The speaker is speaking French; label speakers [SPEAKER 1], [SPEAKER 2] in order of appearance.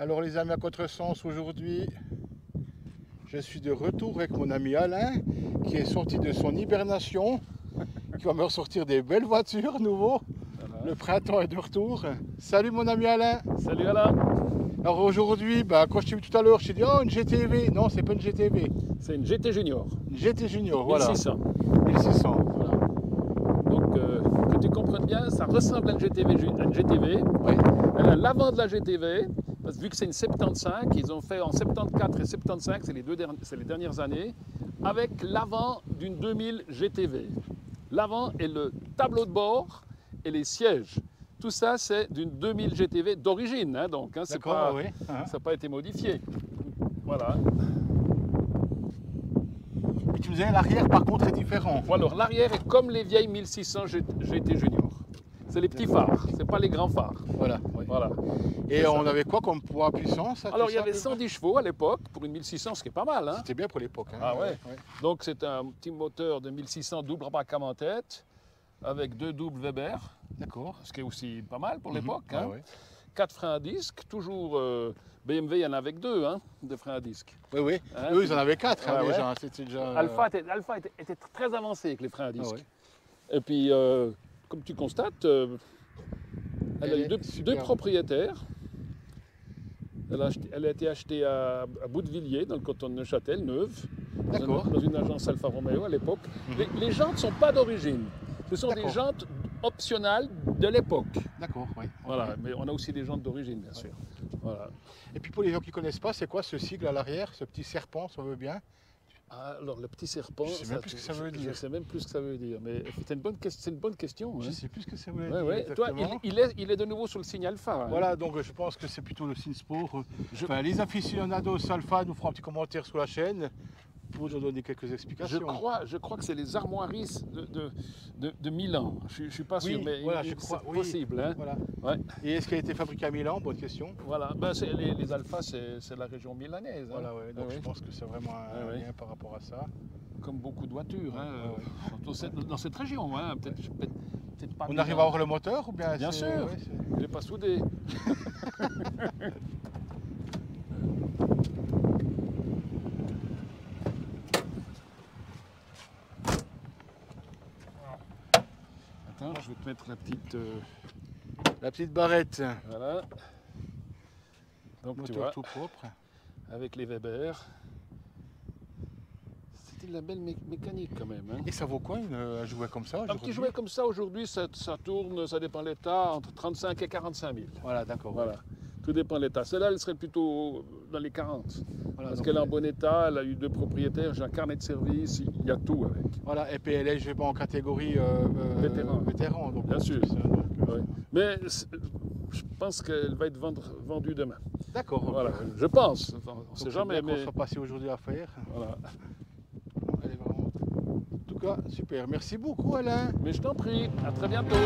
[SPEAKER 1] Alors les amis à contresens aujourd'hui, je suis de retour avec mon ami Alain qui est sorti de son hibernation, qui va me ressortir des belles voitures nouveau. Le printemps est de retour. Salut mon ami Alain.
[SPEAKER 2] Salut Alain.
[SPEAKER 1] Alors aujourd'hui, bah, quand je t'ai vu tout à l'heure, je t'ai dit oh une GTV. Non, c'est pas une GTV.
[SPEAKER 2] C'est une GT Junior.
[SPEAKER 1] Une GT Junior, voilà.
[SPEAKER 2] 1600.
[SPEAKER 1] 1600.
[SPEAKER 2] Voilà. Donc euh, que tu comprennes bien, ça ressemble à une GTV. une GTV. Elle a l'avant de la GTV. Parce que vu que c'est une 75, ils ont fait en 74 et 75, c'est les, deux derni- c'est les dernières années, avec l'avant d'une 2000 GTV. L'avant et le tableau de bord et les sièges. Tout ça, c'est d'une 2000 GTV d'origine, hein, donc. hein, pas,
[SPEAKER 1] oui. Hein.
[SPEAKER 2] Ça n'a pas été modifié. Voilà.
[SPEAKER 1] Et tu me disais l'arrière par contre est différent.
[SPEAKER 2] Bon, alors l'arrière est comme les vieilles 1600 G- GT Junior. C'est les petits phares, c'est pas les grands phares.
[SPEAKER 1] Voilà.
[SPEAKER 2] Voilà.
[SPEAKER 1] Et on avait quoi comme poids puissance
[SPEAKER 2] Alors il y avait
[SPEAKER 1] à peu près
[SPEAKER 2] 110 chevaux à l'époque pour une 1600, ce qui est pas mal. Hein
[SPEAKER 1] C'était bien pour l'époque. hein.
[SPEAKER 2] Ah ouais. Donc c'est un petit moteur de 1600 double rabat en tête avec deux doubles Weber,
[SPEAKER 1] D'accord.
[SPEAKER 2] ce qui est aussi pas mal pour
[SPEAKER 1] Mhm.
[SPEAKER 2] l'époque.
[SPEAKER 1] Ah
[SPEAKER 2] hein.
[SPEAKER 1] ouais.
[SPEAKER 2] Quatre freins à disque, toujours euh, BMW, il y en a avec deux hein, de freins à disque.
[SPEAKER 1] Oui, oui.
[SPEAKER 2] Hein,
[SPEAKER 1] Eux, ils en avaient quatre hein,
[SPEAKER 2] Ouais,
[SPEAKER 1] déjà. euh,
[SPEAKER 2] Alpha, était, Alpha était, était très avancé avec les freins à disque.
[SPEAKER 1] ouais.
[SPEAKER 2] Et puis, euh, comme tu constates, elle,
[SPEAKER 1] Elle
[SPEAKER 2] a eu deux, propriétaires. Elle a, acheté- elle a été achetée à, à Boutevilliers, dans le canton de Neuchâtel, neuve, dans, dans une agence Alfa Romeo à l'époque. Les, les jantes ne sont pas d'origine. Ce sont des jantes optionnelles de l'époque.
[SPEAKER 1] D'accord, oui.
[SPEAKER 2] Voilà, mais on a aussi des jantes d'origine, bien sûr. Voilà.
[SPEAKER 1] Et puis pour les gens qui ne connaissent pas, c'est quoi ce sigle à l'arrière, ce petit serpent, si on veut bien?
[SPEAKER 2] Alors, le petit serpent,
[SPEAKER 1] Je sais même plus ce que ça veut
[SPEAKER 2] je-
[SPEAKER 1] dire.
[SPEAKER 2] Je sais même plus ce que ça veut dire, mais c'est une bonne, ques- c'est une bonne question.
[SPEAKER 1] Je
[SPEAKER 2] hein.
[SPEAKER 1] ne sais plus ce que ça veut
[SPEAKER 2] Ouais,
[SPEAKER 1] dire.
[SPEAKER 2] ouais. Toi, il, est, il est de nouveau sur le signe alpha. hein.
[SPEAKER 1] Voilà, donc je pense que c'est plutôt le Sinsport.
[SPEAKER 2] Je-
[SPEAKER 1] Enfin, les aficionados alpha nous feront un petit commentaire sur la chaîne pour nous donner quelques
[SPEAKER 2] Je crois, je crois que c'est les armoiries de, de, de- de Milan. Je ne suis pas
[SPEAKER 1] Oui,
[SPEAKER 2] sûr, mais
[SPEAKER 1] voilà,
[SPEAKER 2] il-
[SPEAKER 1] je
[SPEAKER 2] c'est
[SPEAKER 1] crois, oui.
[SPEAKER 2] possible. hein.
[SPEAKER 1] Voilà.
[SPEAKER 2] Ouais.
[SPEAKER 1] Et est-ce qu'elle a été fabriquée à Milan? Bonne question.
[SPEAKER 2] Voilà. Ben, c'est- les, les alphas, c'est c'est la région milanaise. hein.
[SPEAKER 1] Voilà, ouais. Donc je pense que c'est vraiment un lien par rapport à ça.
[SPEAKER 2] Comme beaucoup de voitures. hein, euh, Dans, cette, dans cette région. Hein. Peut pas
[SPEAKER 1] On
[SPEAKER 2] Milan.
[SPEAKER 1] arrive à avoir le moteur ou bien
[SPEAKER 2] Bien sûr. Il n'est pas soudé. vais te mettre la petite. euh,
[SPEAKER 1] La petite barrette.
[SPEAKER 2] voilà. Donc tu
[SPEAKER 1] Moteur
[SPEAKER 2] vois,
[SPEAKER 1] tout propre.
[SPEAKER 2] avec les Weber. C'était de la belle mé- mécanique quand même. hein.
[SPEAKER 1] Et ça vaut quoi une, un jouet comme ça
[SPEAKER 2] Un petit jouet comme ça aujourd'hui, ça, ça tourne, ça dépend de l'état, entre 35 et 45 000.
[SPEAKER 1] Voilà, d'accord.
[SPEAKER 2] Voilà. Tout dépend de l'état. Celle-là, elle serait plutôt dans les 40.
[SPEAKER 1] Voilà,
[SPEAKER 2] Parce qu'elle est en bon état, elle a eu deux propriétaires, j'ai un carnet de service, il y a tout avec.
[SPEAKER 1] Voilà, et puis elle est, je vais pas en catégorie euh, euh,
[SPEAKER 2] Vétéran.
[SPEAKER 1] vétéran, donc
[SPEAKER 2] Bien sûr.
[SPEAKER 1] euh, donc,
[SPEAKER 2] Ouais. Mais je pense qu'elle va être vendre- vendue demain.
[SPEAKER 1] D'accord.
[SPEAKER 2] Voilà, je pense. Enfin, on ne sait jamais, mais
[SPEAKER 1] soit passé aujourd'hui à faire.
[SPEAKER 2] voilà.
[SPEAKER 1] Elle est vraiment- En tout cas, super. Merci beaucoup, Alain.
[SPEAKER 2] Mais je t'en prie, à très bientôt.